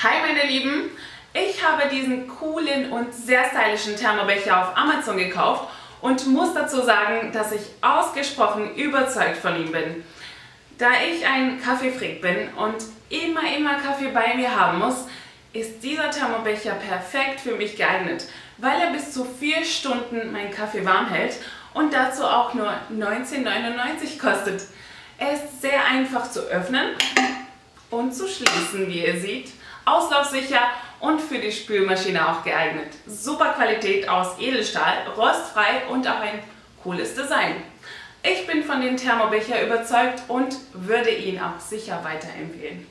Hi meine Lieben, ich habe diesen coolen und sehr stylischen Thermobecher auf Amazon gekauft und muss dazu sagen, dass ich ausgesprochen überzeugt von ihm bin. Da ich ein Kaffeefreak bin und immer, immer Kaffee bei mir haben muss, ist dieser Thermobecher perfekt für mich geeignet, weil er bis zu 4 Stunden meinen Kaffee warm hält und dazu auch nur 19,99 kostet. Er ist sehr einfach zu öffnen und zu schließen, wie ihr seht auslaufsicher und für die Spülmaschine auch geeignet. Super Qualität aus Edelstahl, rostfrei und auch ein cooles Design. Ich bin von dem Thermobecher überzeugt und würde ihn auch sicher weiterempfehlen.